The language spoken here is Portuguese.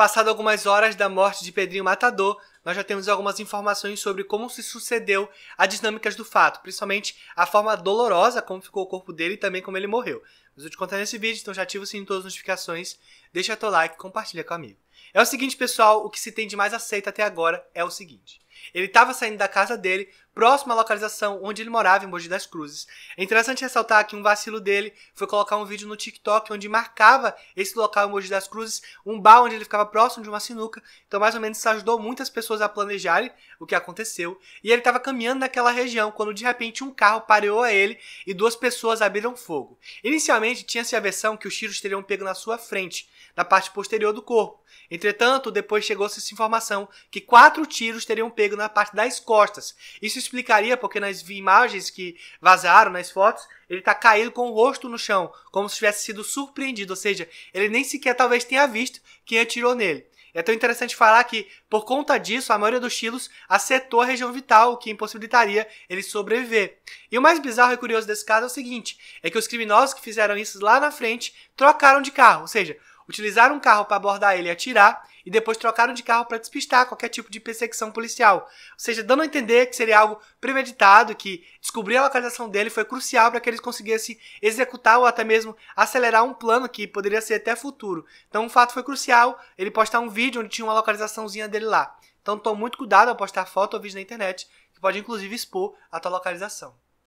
Passado algumas horas da morte de Pedrinho Matador, nós já temos algumas informações sobre como se sucedeu as dinâmicas do fato, principalmente a forma dolorosa como ficou o corpo dele e também como ele morreu. Mas eu te contar nesse vídeo, então já ativa o sininho de todas as notificações, deixa teu like e compartilha com amigo. É o seguinte, pessoal, o que se tem de mais aceito até agora é o seguinte. Ele estava saindo da casa dele, próximo à localização onde ele morava, em Mogi das Cruzes. É interessante ressaltar que um vacilo dele foi colocar um vídeo no TikTok onde marcava esse local em Mogi das Cruzes, um bar onde ele ficava próximo de uma sinuca. Então, mais ou menos, isso ajudou muitas pessoas a planejarem o que aconteceu. E ele estava caminhando naquela região quando, de repente, um carro pareou a ele e duas pessoas abriram fogo. Inicialmente, tinha-se a versão que os tiros teriam pego na sua frente, na parte posterior do corpo. Entretanto, depois chegou-se essa informação que quatro tiros teriam pego na parte das costas. Isso explicaria porque nas imagens que vazaram, nas fotos, ele está caído com o rosto no chão, como se tivesse sido surpreendido, ou seja, ele nem sequer talvez tenha visto quem atirou nele. É tão interessante falar que, por conta disso, a maioria dos tiros acertou a região vital, o que impossibilitaria ele sobreviver. E o mais bizarro e curioso desse caso é o seguinte: é que os criminosos que fizeram isso lá na frente trocaram de carro, ou seja, utilizaram um carro para abordar ele e atirar, e depois trocaram de carro para despistar qualquer tipo de perseguição policial. Ou seja, dando a entender que seria algo premeditado, que descobrir a localização dele foi crucial para que eles conseguissem executar ou até mesmo acelerar um plano que poderia ser até futuro. Então, o fato foi crucial ele postar um vídeo onde tinha uma localizaçãozinha dele lá. Então, tome muito cuidado ao postar foto ou vídeo na internet, que pode inclusive expor a tua localização.